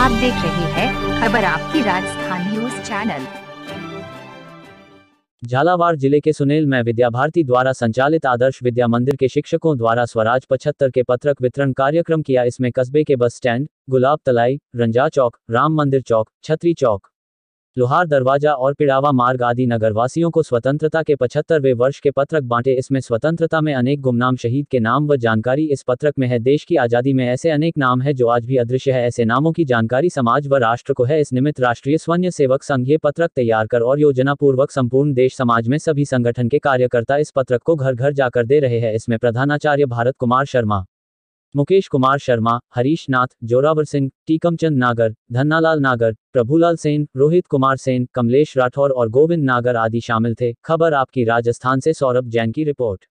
आप देख रहे हैं खबर आपकी राजस्थान न्यूज़ चैनल। झालावाड़ ज़िले के सुनेल में विद्या भारती द्वारा संचालित आदर्श विद्या मंदिर के शिक्षकों द्वारा स्वराज पचहत्तर के पत्रक वितरण कार्यक्रम किया। इसमें कस्बे के बस स्टैंड, गुलाब तलाई, रंजा चौक, राम मंदिर चौक, छतरी चौक लोहार दरवाज़ा और पिड़ावा मार्ग आदि नगरवासियों को स्वतंत्रता के पचहत्तरवें वर्ष के पत्रक बांटे। इसमें स्वतंत्रता में अनेक गुमनाम शहीद के नाम व जानकारी इस पत्रक में है। देश की आज़ादी में ऐसे अनेक नाम है जो आज भी अदृश्य है। ऐसे नामों की जानकारी समाज व राष्ट्र को है। इस निमित्त राष्ट्रीय स्वयं सेवक संघ ये पत्रक तैयार कर और योजना पूर्वक संपूर्ण देश, समाज में सभी संगठन के कार्यकर्ता इस पत्रक को घर घर जाकर दे रहे हैं। इसमें प्रधानाचार्य भारत कुमार शर्मा मुकेश कुमार शर्मा, हरीश नाथ, जोरावर सिंह, टीकमचंद नागर, धन्नालाल नागर, प्रभुलाल सेन, रोहित कुमार सेन, कमलेश राठौर और गोविंद नागर आदि शामिल थे। खबर आपकी राजस्थान से सौरभ जैन की रिपोर्ट।